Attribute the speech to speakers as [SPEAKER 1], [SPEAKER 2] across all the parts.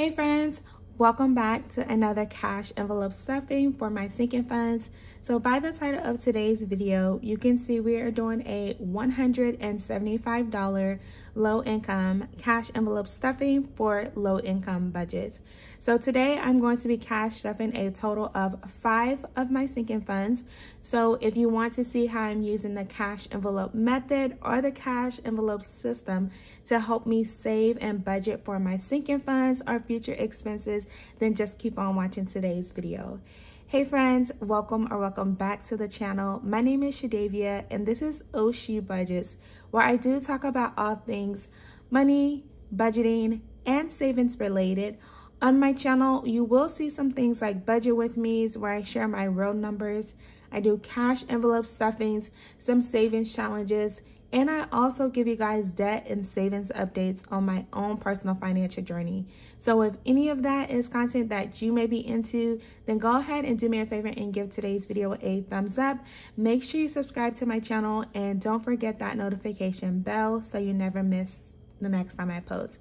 [SPEAKER 1] Hey friends, welcome back to another cash envelope stuffing for my sinking funds. So by the title of today's video, you can see we are doing a $175 low income cash envelope stuffing for low income budgets. So today I'm going to be cash stuffing a total of five of my sinking funds. So if you want to see how I'm using the cash envelope method or the cash envelope system to help me save and budget for my sinking funds or future expenses, then just keep on watching today's video. Hey friends, welcome or welcome back to the channel. My name is Shadavia and this is Oshi Budgets, where I do talk about all things money, budgeting, and savings related. On my channel, you will see some things like budget with me's where I share my real numbers. I do cash envelope stuffings, some savings challenges, and I also give you guys debt and savings updates on my own personal financial journey. So if any of that is content that you may be into, then go ahead and do me a favor and give today's video a thumbs up. Make sure you subscribe to my channel and don't forget that notification bell so you never miss the next time I post.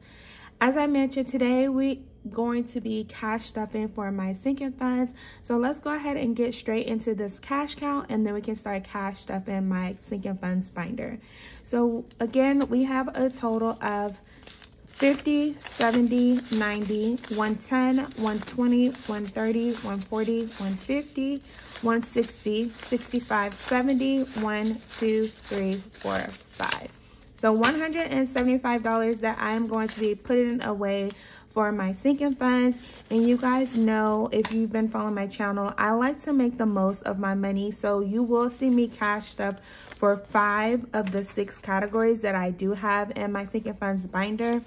[SPEAKER 1] As I mentioned today, we going to be cash stuffing for my sinking funds. So let's go ahead and get straight into this cash count and then we can start cash stuffing my sinking funds binder. So again, we have a total of 50, 70, 90, 110, 120, 130, 140, 150, 160, 65, 70, 1, 2, 3, 4, 5. So $175 that I am going to be putting away for my sinking funds. And you guys know, if you've been following my channel, I like to make the most of my money. So you will see me cashed up for five of the six categories that I do have in my sinking funds binder.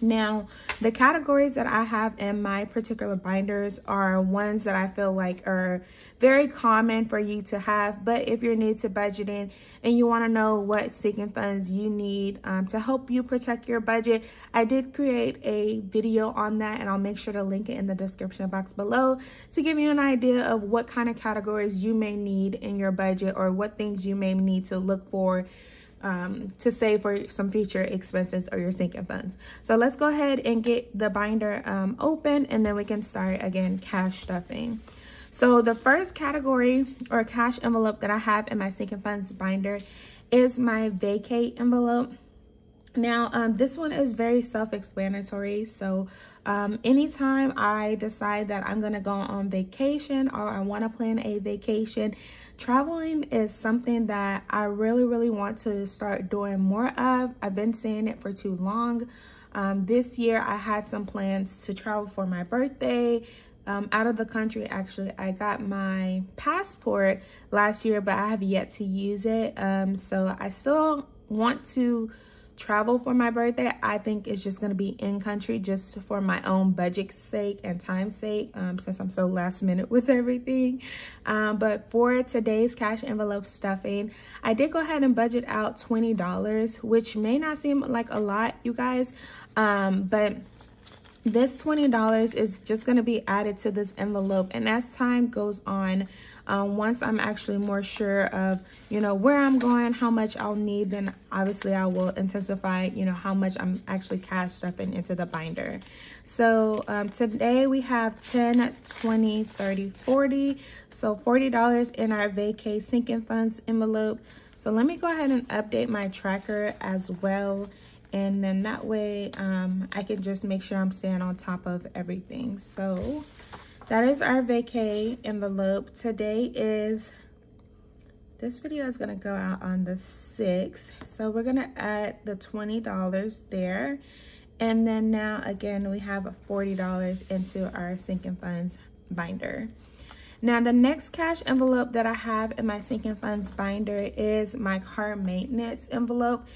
[SPEAKER 1] Now, the categories that I have in my particular binders are ones that I feel like are very common for you to have. But if you're new to budgeting and you want to know what sinking funds you need um, to help you protect your budget, I did create a video on that and I'll make sure to link it in the description box below to give you an idea of what kind of categories you may need in your budget or what things you may need to look for um, to save for some future expenses or your sinking funds. So let's go ahead and get the binder um, open and then we can start again cash stuffing. So the first category or cash envelope that I have in my sinking funds binder is my vacate envelope. Now, um, this one is very self-explanatory. So um, anytime I decide that I'm going to go on vacation or I want to plan a vacation, traveling is something that I really, really want to start doing more of. I've been saying it for too long. Um, this year, I had some plans to travel for my birthday, um, out of the country. Actually, I got my passport last year, but I have yet to use it. Um, so I still want to travel for my birthday. I think it's just going to be in country just for my own budget sake and time sake um, since I'm so last minute with everything. Um, but for today's cash envelope stuffing, I did go ahead and budget out $20, which may not seem like a lot, you guys, um, but this $20 is just going to be added to this envelope. And as time goes on, um, once I'm actually more sure of, you know, where I'm going, how much I'll need, then obviously I will intensify, you know, how much I'm actually cash stuffing into the binder. So um, today we have 10, 20, 30, 40. So $40 in our vacay sinking funds envelope. So let me go ahead and update my tracker as well and then that way um, I can just make sure I'm staying on top of everything. So that is our vacay envelope. Today is, this video is gonna go out on the 6th. So we're gonna add the $20 there. And then now again, we have $40 into our sinking funds binder. Now, the next cash envelope that I have in my sinking funds binder is my car maintenance envelope.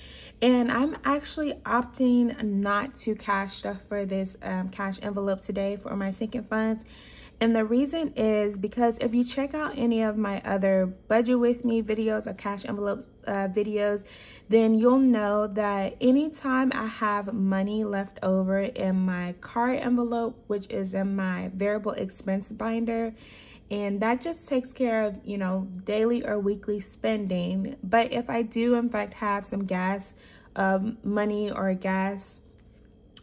[SPEAKER 1] And I'm actually opting not to cash stuff for this um, cash envelope today for my sinking funds. And the reason is because if you check out any of my other budget with me videos or cash envelope uh, videos, then you'll know that anytime I have money left over in my car envelope, which is in my variable expense binder, and that just takes care of you know daily or weekly spending. But if i do in fact have some gas um, money or gas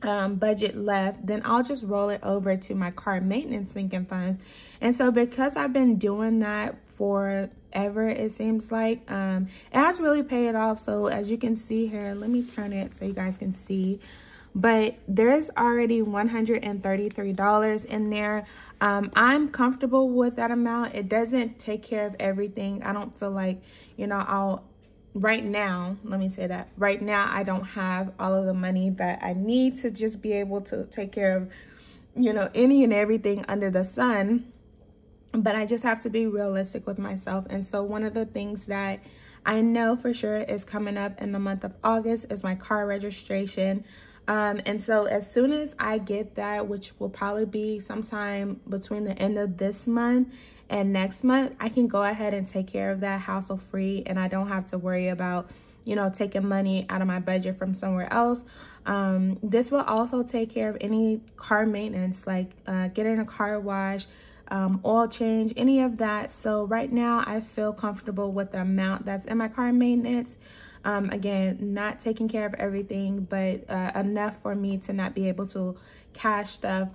[SPEAKER 1] um, budget left, then I'll just roll it over to my car maintenance sinking funds. And so because I've been doing that forever, it seems like, um, it has really paid off. So as you can see here, let me turn it so you guys can see. But there's already $133 in there. Um, I'm comfortable with that amount. It doesn't take care of everything. I don't feel like, you know, I'll right now, let me say that, right now I don't have all of the money that I need to just be able to take care of, you know, any and everything under the sun. But I just have to be realistic with myself. And so one of the things that I know for sure is coming up in the month of August is my car registration. Um, and so as soon as I get that, which will probably be sometime between the end of this month and next month, I can go ahead and take care of that hassle free and I don't have to worry about, you know, taking money out of my budget from somewhere else. Um, this will also take care of any car maintenance, like uh, getting a car wash, um, oil change, any of that. So right now I feel comfortable with the amount that's in my car maintenance. Um, again, not taking care of everything, but uh, enough for me to not be able to cash stuff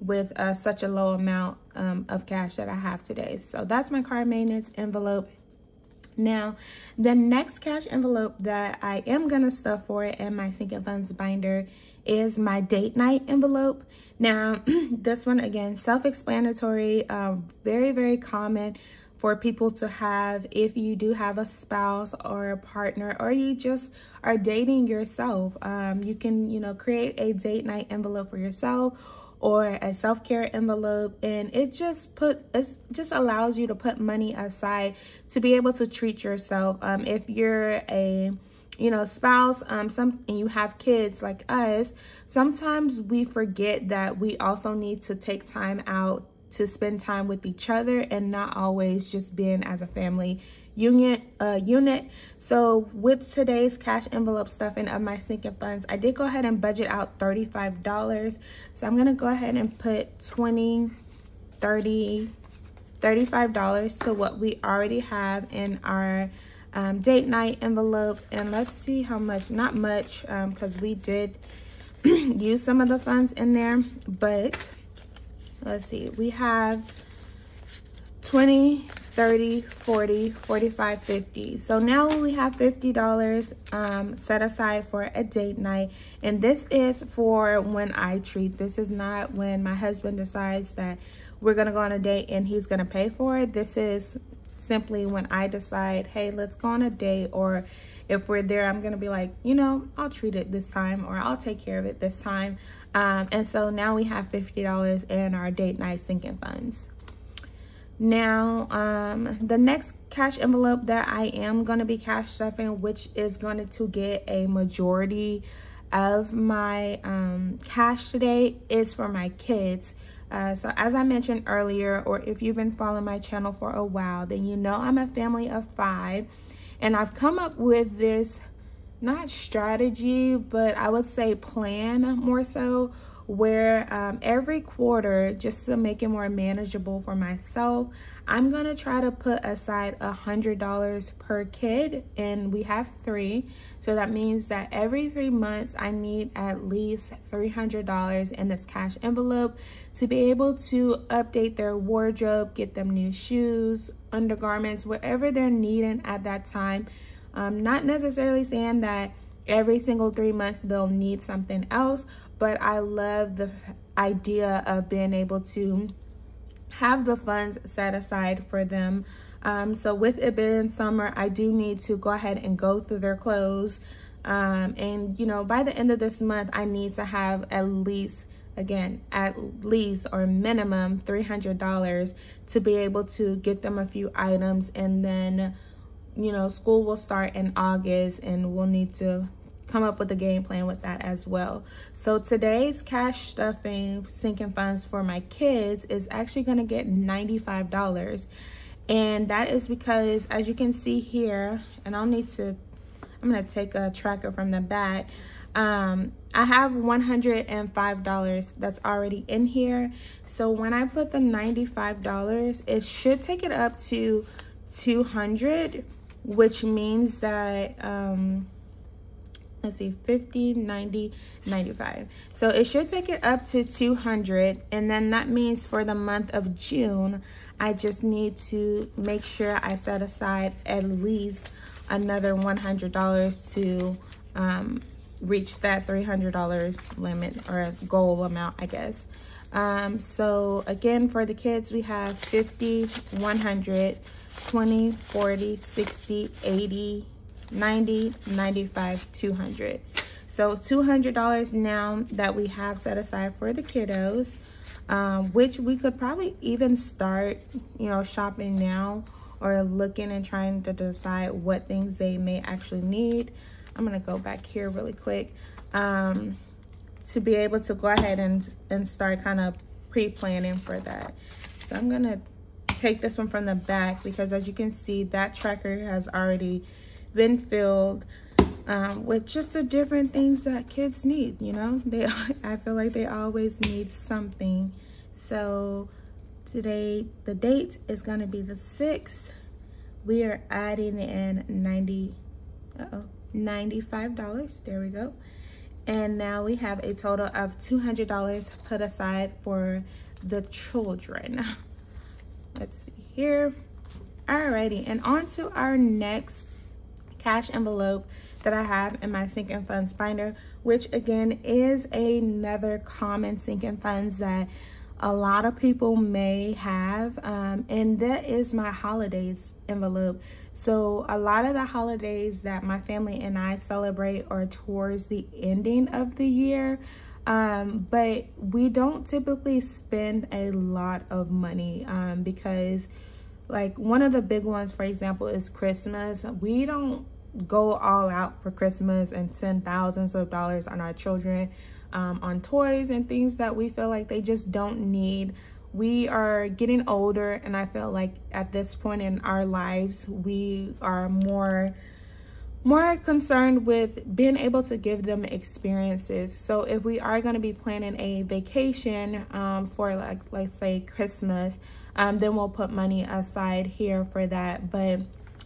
[SPEAKER 1] with uh, such a low amount um, of cash that I have today. So that's my car maintenance envelope. Now, the next cash envelope that I am going to stuff for it in my sinking funds binder is my date night envelope. Now, this one, again, self-explanatory, um, very, very common for people to have if you do have a spouse or a partner or you just are dating yourself. Um, you can, you know, create a date night envelope for yourself or a self-care envelope and it just put it just allows you to put money aside to be able to treat yourself um, if you're a you know spouse um some and you have kids like us sometimes we forget that we also need to take time out to spend time with each other and not always just being as a family unit uh unit. So with today's cash envelope stuffing of my sinking funds i did go ahead and budget out 35 dollars. So i'm gonna go ahead and put 20 30 35 dollars to what we already have in our um, date night envelope. And let's see how much not much because um, we did use some of the funds in there but let's see. We have 20 30 40 45 50 so now we have 50 dollars um, set aside for a date night. And this is for when i treat. This is not when my husband decides that we're gonna go on a date and he's gonna pay for it. This is simply when i decide hey let's go on a date or if we're there i'm gonna be like you know i'll treat it this time or i'll take care of it this time um, and so now we have $50 in our date night sinking funds now, um, the next cash envelope that I am going to be cash stuffing, which is going to get a majority of my um, cash today, is for my kids. Uh, so as I mentioned earlier, or if you've been following my channel for a while, then you know I'm a family of five. And I've come up with this, not strategy, but I would say plan more so, where um, every quarter, just to make it more manageable for myself, I'm gonna try to put aside a $100 per kid and we have three. So that means that every three months, I need at least $300 in this cash envelope to be able to update their wardrobe, get them new shoes, undergarments, whatever they're needing at that time. I'm not necessarily saying that every single three months they'll need something else, but I love the idea of being able to have the funds set aside for them. Um, so with it being summer, I do need to go ahead and go through their clothes. Um, and, you know, by the end of this month, I need to have at least, again, at least or minimum $300 to be able to get them a few items. And then, you know, school will start in August and we'll need to come up with a game plan with that as well. So today's cash stuffing sinking funds for my kids is actually going to get $95. And that is because as you can see here, and I'll need to, I'm going to take a tracker from the back. Um, I have $105 that's already in here. So when I put the $95, it should take it up to 200 which means that um, let's see 50 90 95 so it should take it up to 200 and then that means for the month of june i just need to make sure i set aside at least another 100 dollars to um, reach that $300 limit or goal amount i guess. Um, so again for the kids we have 50 100 20 40 60 80 90 95 200 so $200 now that we have set aside for the kiddos um, which we could probably even start you know shopping now or looking and trying to decide what things they may actually need. I'm gonna go back here really quick um, to be able to go ahead and and start kind of pre-planning for that. So i'm gonna take this one from the back because as you can see that tracker has already been filled um, with just the different things that kids need, you know? They, I feel like they always need something. So today, the date is gonna be the 6th. We are adding in 90, uh-oh, $95, there we go. And now we have a total of $200 put aside for the children. Let's see here. Alrighty, and on to our next cash envelope that I have in my sinking funds binder, which again is another common sinking funds that a lot of people may have. Um, and that is my holidays envelope. So a lot of the holidays that my family and I celebrate are towards the ending of the year. Um, but we don't typically spend a lot of money um, because like one of the big ones, for example, is Christmas. We don't go all out for Christmas and spend thousands of dollars on our children, um, on toys and things that we feel like they just don't need. We are getting older, and I feel like at this point in our lives, we are more more concerned with being able to give them experiences. So if we are going to be planning a vacation um, for like let's say Christmas, um, then we'll put money aside here for that. But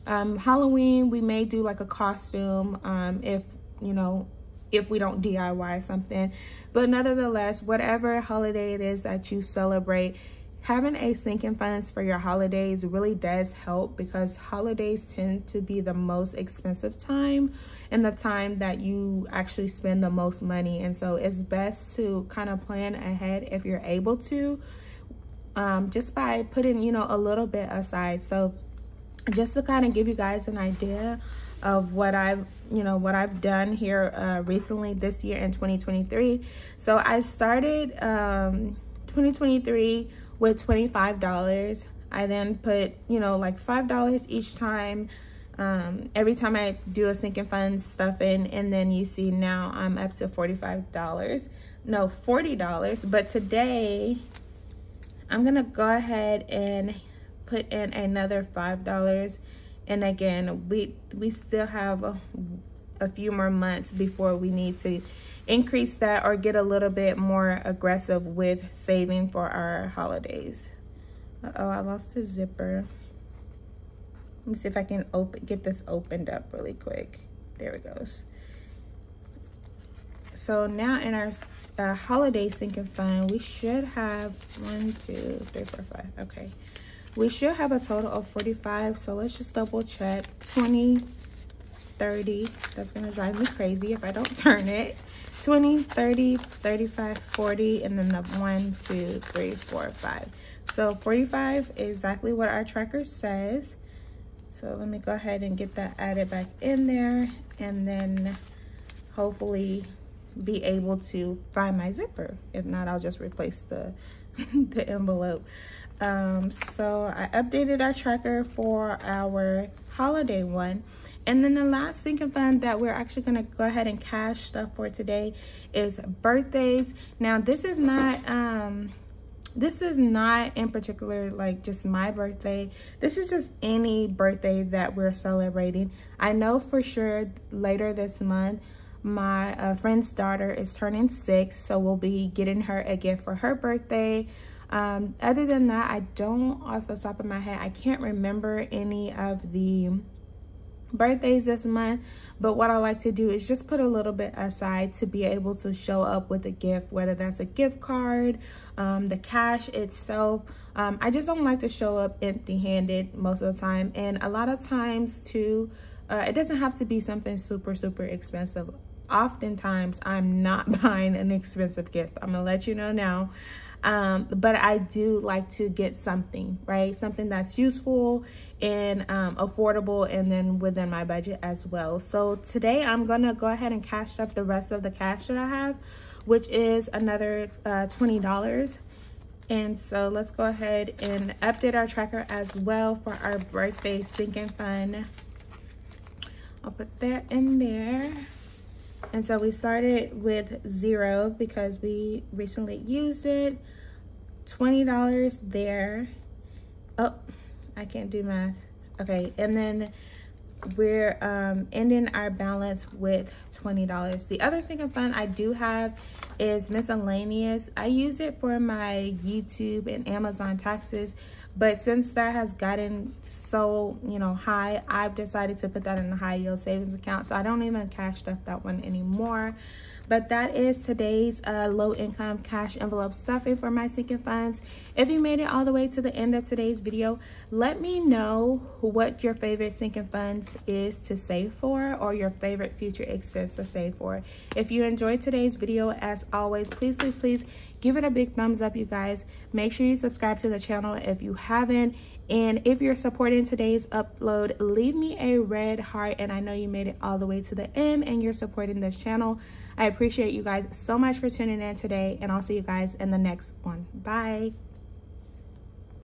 [SPEAKER 1] um, Halloween, we may do like a costume um, if, you know, if we don't DIY something. But nevertheless, whatever holiday it is that you celebrate, having a sinking funds for your holidays really does help because holidays tend to be the most expensive time and the time that you actually spend the most money. And so it's best to kind of plan ahead if you're able to, um, just by putting, you know, a little bit aside. So just to kind of give you guys an idea of what I've, you know, what I've done here uh, recently this year in 2023. So I started um, 2023 with $25. I then put, you know, like $5 each time. Um, every time I do a sinking funds stuff in, and then you see now I'm up to $45. No, $40. But today, I'm going to go ahead and put in another $5. And again, we, we still have a, a few more months before we need to increase that or get a little bit more aggressive with saving for our holidays. Uh oh I lost the zipper. Let me see if I can open get this opened up really quick. There it goes. So now in our uh, holiday sinking fund, we should have one, two, three, four, five. Okay we should have a total of 45 so let's just double check 20 30 that's gonna drive me crazy if i don't turn it. 20 30 35 40 and then the one two three four five. So 45 exactly what our tracker says. So let me go ahead and get that added back in there and then hopefully be able to find my zipper. If not i'll just replace the the envelope. Um, so I updated our tracker for our holiday one. And then the last sinking fund that we're actually gonna go ahead and cash stuff for today is birthdays. Now this is not, um, this is not in particular like just my birthday. This is just any birthday that we're celebrating. I know for sure later this month, my uh, friend's daughter is turning six, so we'll be getting her a gift for her birthday. Um, other than that, I don't, off the top of my head, I can't remember any of the birthdays this month but what i like to do is just put a little bit aside to be able to show up with a gift whether that's a gift card um, the cash itself. Um, i just don't like to show up empty handed most of the time and a lot of times too uh, it doesn't have to be something super super expensive oftentimes i'm not buying an expensive gift i'm gonna let you know now um, but I do like to get something, right? Something that's useful and um, affordable and then within my budget as well. So today I'm gonna go ahead and cash up the rest of the cash that I have, which is another uh, $20. And so let's go ahead and update our tracker as well for our birthday sinking fund. I'll put that in there. And so we started with zero because we recently used it. $20 there. Oh, I can't do math. Okay, and then we're um, ending our balance with $20. The other sinking fund I do have is miscellaneous. I use it for my YouTube and Amazon taxes, but since that has gotten so, you know, high, I've decided to put that in a high yield savings account. So I don't even cash stuff that one anymore. But that is today's uh, low income cash envelope stuffing for my sinking funds. If you made it all the way to the end of today's video, let me know what your favorite sinking funds is to save for or your favorite future expense to save for. If you enjoyed today's video, as always, please, please, please give it a big thumbs up, you guys. Make sure you subscribe to the channel if you haven't. And if you're supporting today's upload, leave me a red heart. And I know you made it all the way to the end and you're supporting this channel. I appreciate you guys so much for tuning in today. And I'll see you guys in the next one. Bye.